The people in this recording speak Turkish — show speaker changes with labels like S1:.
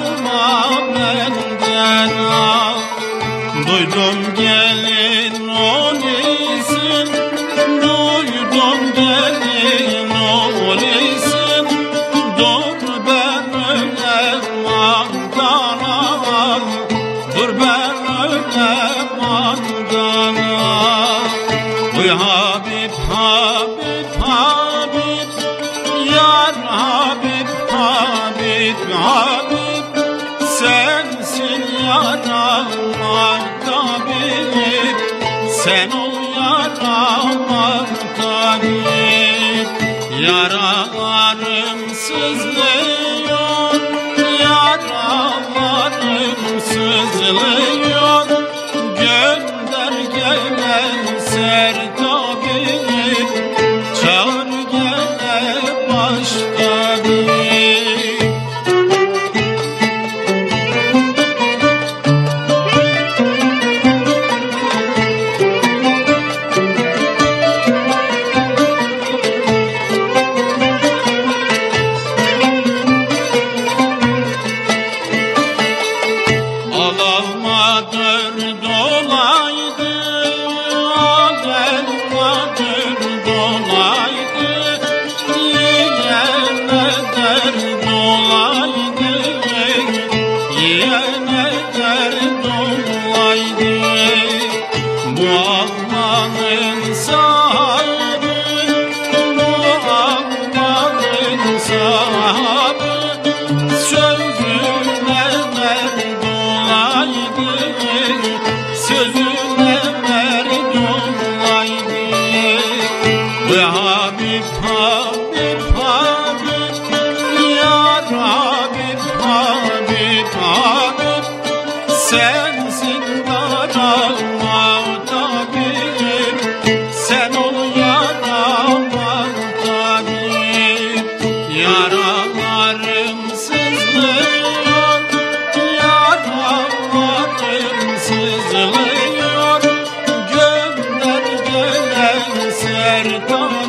S1: alma benden al. Duydum gelin isim. Duydum gelin ol isim. Dur ben ölem andan al Dur ben ölem andan al Habib Habib Habib Sen ol yarama tabip Alalmadır Habib Habib Habib Yar Habib Habib Habib Sensin daralma tabip Sen ol yarama tabip Yaralarım sızlıyor Yaralarım sızlıyor. Gönder gelen sertab